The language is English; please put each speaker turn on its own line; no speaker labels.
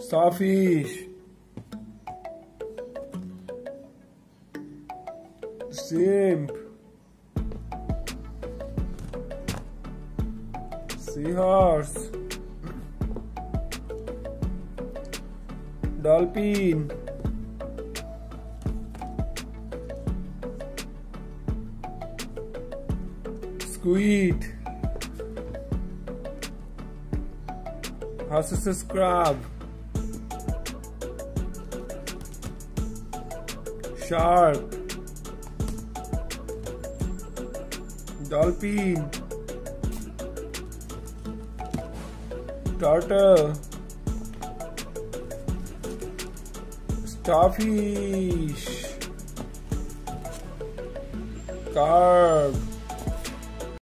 Starfish. Shrimp. Seahorse. Dolphin. Squid. Horses crab. Shark. Dolphin. Turtle. Starfish. Carp.